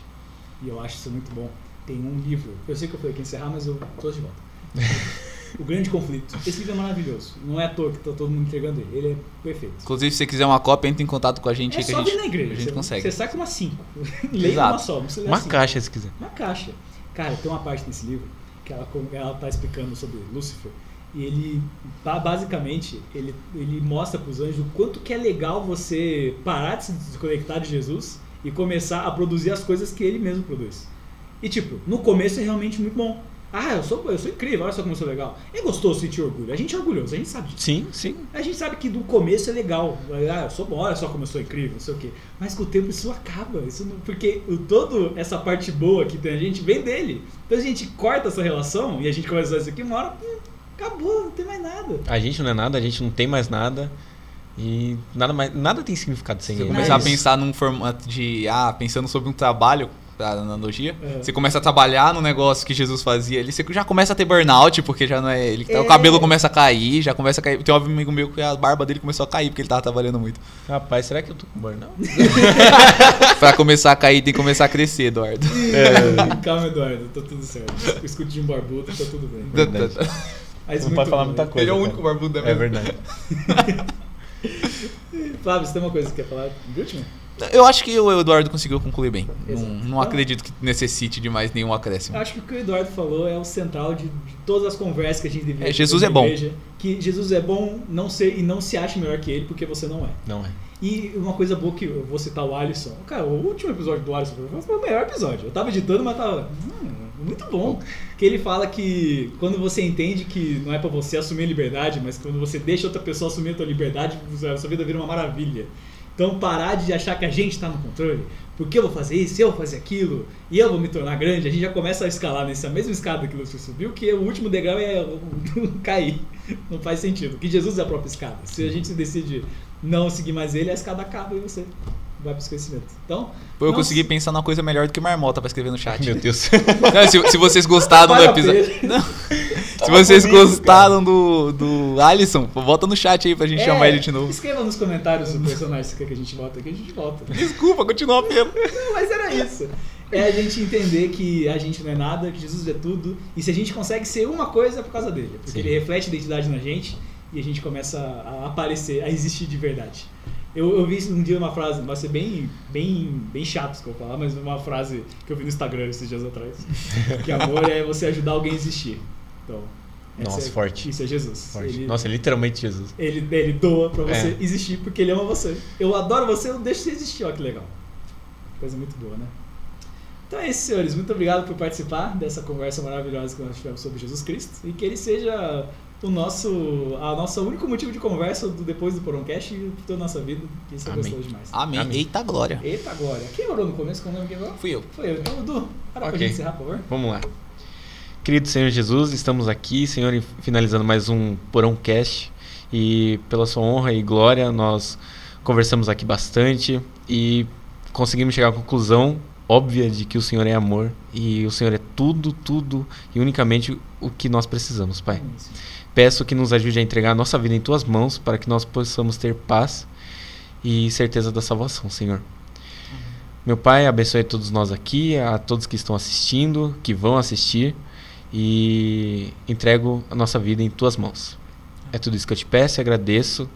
S1: E eu acho isso muito bom. Tem um livro, eu sei que eu falei que encerrar, mas eu trouxe de volta. o Grande Conflito. Esse livro é maravilhoso. Não é à toa que tá todo mundo entregando ele. Ele é perfeito.
S2: Inclusive, se você quiser uma cópia, entre em contato com a gente
S1: É
S2: aí que
S1: só
S2: a gente,
S1: vir na igreja.
S2: a gente
S1: você,
S2: consegue.
S1: Você saca umas cinco. Leia
S2: Exato.
S1: uma só, ler
S3: Uma
S1: cinco.
S3: caixa se quiser.
S1: Uma caixa. Cara, tem uma parte nesse livro que ela, ela tá explicando sobre Lúcifer. E ele, ba- basicamente, ele, ele mostra para os anjos o quanto que é legal você parar de se desconectar de Jesus e começar a produzir as coisas que ele mesmo produz. E tipo, no começo é realmente muito bom. Ah, eu sou, eu sou incrível, olha só como eu sou legal. É gostoso sentir orgulho. A gente é orgulhoso, a gente sabe disso.
S3: Sim, sim.
S1: A gente sabe que do começo é legal. Ah, eu sou bom, olha só como eu sou incrível, não sei o quê. Mas com o tempo isso acaba. Isso não- porque o, todo essa parte boa que tem a gente vem dele. Então a gente corta essa relação e a gente começa a fazer isso aqui, uma hora, hum, acabou, não tem mais nada.
S3: A gente não é nada, a gente não tem mais nada. E nada mais, nada tem significado sem
S2: Se
S3: ele.
S2: começar a
S1: Mas-
S2: pensar num formato de. Ah, pensando sobre um trabalho, pra analogia.
S1: Uhum.
S2: Você começa a trabalhar no negócio que Jesus fazia ali, você já começa a ter burnout, porque já não é ele que tá.
S1: É.
S2: O cabelo começa a cair, já começa a cair. Tem um amigo meu que a barba dele começou a cair porque ele tava trabalhando muito.
S3: Rapaz, será que eu tô com burnout?
S2: pra começar a cair, tem que começar a crescer, Eduardo.
S1: Calma, Eduardo, tá tudo certo. O escudo de um barbudo, tá tudo bem.
S3: Verdade.
S1: Mas
S3: Não pode falar
S1: bom.
S3: muita coisa.
S2: Ele é o único barbudo da
S3: É
S2: mesa.
S3: verdade.
S1: Flávio, você tem uma coisa que quer falar de último?
S2: Eu acho que o Eduardo conseguiu concluir bem. Não, não
S1: Então-
S2: acredito que necessite de mais nenhum acréscimo.
S1: Eu acho que o que o Eduardo falou é o central de, de todas as conversas que a gente deveria
S2: É,
S1: ter
S2: Jesus é bom.
S1: igreja, que Jesus é bom não ser e não se acha melhor que ele porque você não é.
S3: Não é.
S1: E uma coisa boa que eu vou citar o Alisson. Cara, o último episódio do Alisson foi o melhor episódio. Eu tava editando, mas tava. hum, muito bom. Que ele fala que quando você entende que não é pra você assumir a liberdade, mas quando você deixa outra pessoa assumir a tua liberdade, a sua vida vira uma maravilha. Então parar de achar que a gente tá no controle, porque eu vou fazer isso, eu vou fazer aquilo, e eu vou me tornar grande, a gente já começa a escalar nessa mesma escada que você subiu, que o último degrau é cair. Não faz sentido. Que Jesus é a própria escada. Se a gente decide não seguir mais ele, a escada acaba e você vai pro esquecimento. Então,
S2: Pô, eu
S1: não
S2: consegui
S1: se-
S2: pensar numa coisa melhor do que marmota pra escrever no chat.
S3: Meu Deus.
S2: Não, se, se vocês gostaram do
S1: Para,
S2: episódio. Não. Se vocês gostaram do, do Alisson, volta no chat aí pra gente
S1: É,
S2: chamar ele de novo.
S1: Escreva nos comentários o personagem que você quer que a gente volta aqui, a gente volta.
S2: Desculpa, continua.
S1: Não, mas era isso. É a gente entender que a gente não é nada, que Jesus é tudo, e se a gente consegue ser uma coisa é por causa dele, porque
S3: Sim.
S1: ele reflete a identidade na gente e a gente começa a aparecer, a existir de verdade. Eu, eu vi um dia uma frase, vai ser bem, bem, bem chato isso que eu vou falar, mas uma frase que eu vi no Instagram esses dias atrás. que amor é você ajudar alguém a existir. Então,
S3: Nossa,
S1: é-
S3: forte.
S1: Isso é Jesus.
S3: Forte.
S1: Ele-
S3: Nossa, é literalmente Jesus.
S1: ele, ele doa pra você
S3: É.
S1: existir porque ele ama você. Eu adoro você, eu deixo você existir. Ó, que legal. Coisa muito boa, né? Então é isso, senhores. Muito obrigado por participar dessa conversa maravilhosa que nós tivemos sobre Jesus Cristo. E que ele seja o nosso, a nosso único motivo de conversa do, depois do Poroncast e por toda a nossa vida. Que isso é
S3: Amém.
S1: gostoso demais.
S2: Amém.
S3: Amém.
S2: Eita glória.
S1: Eita, agora. Quem orou no começo? Quando eu lembro quem orou?
S2: Fui eu.
S1: Foi eu. Então, Edu, para pra
S3: Ok.
S1: gente encerrar, por favor.
S3: Vamos lá. Querido Senhor Jesus, estamos aqui, Senhor, finalizando mais um Porão Cast. E pela sua honra e glória, nós conversamos aqui bastante e conseguimos chegar à conclusão óbvia de que o Senhor é amor e o Senhor é tudo, tudo e unicamente o que nós precisamos, Pai. Peço que nos ajude a entregar a nossa vida em tuas mãos para que nós possamos ter paz e certeza da salvação, Senhor. Meu Pai, abençoe todos nós aqui, a todos que estão assistindo, que vão assistir e entrego a nossa vida em tuas mãos. É tudo isso que eu te peço e agradeço.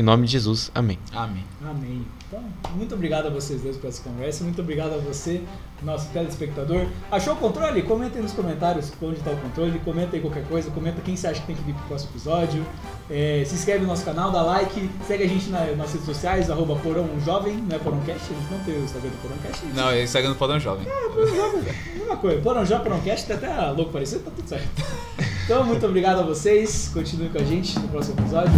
S3: Em nome de Jesus, amém.
S2: Amém.
S1: Amém. Então, muito obrigado a vocês dois por essa conversa. Muito obrigado a você, nosso telespectador. Achou o controle? Comenta aí nos comentários onde está o controle. Comenta aí qualquer coisa. Comenta quem você acha que tem que vir pro próximo episódio. É, se inscreve no nosso canal, dá like. Segue a gente na- nas redes sociais, arroba Porão Jovem, não é Porãocast. A gente não tem o Instagram do Porãocast.
S2: Não, é Instagram do Padrão Jovem.
S1: Porão Jovem, mesma coisa. Porão Jovem, Porãocast, tem até louco parecido, tá tudo certo. Então, muito obrigado a vocês. Continue com a gente no próximo episódio.